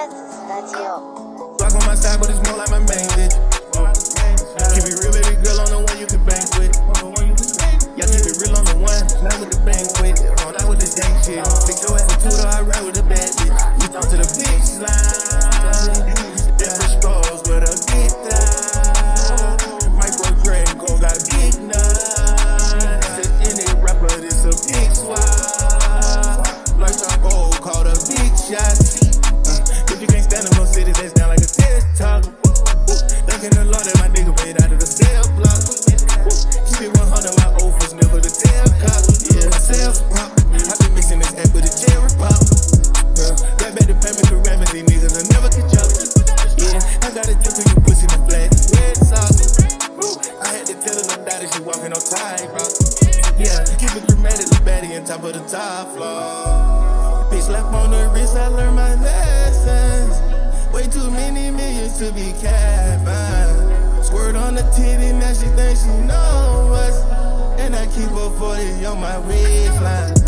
Radio. Block on my side, but it's more like my main bitch. Keep it real, baby girl, on the one you can bank with. Yeah, keep it real on the one, not with the bank with. Oh, not with the dank shit. Fix your attitude, I ride with the bad bitch. You talk to the bitch line. Walking on tight rock. Yeah, keep it dramatic, the baddie on top of the top floor. Bitch left on the wrist, I learned my lessons. Way too many millions to be capping. Squirt on the titty, now she thinks she know us. And I keep a 40 on my waistline.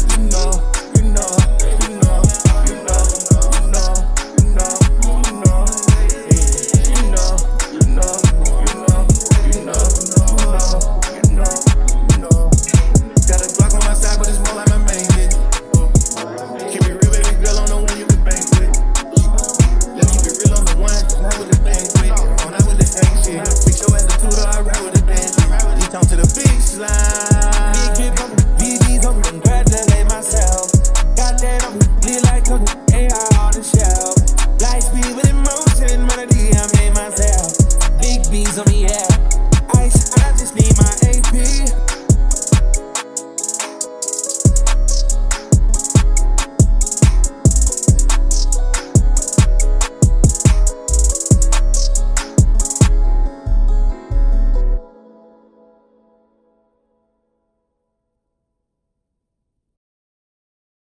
slime.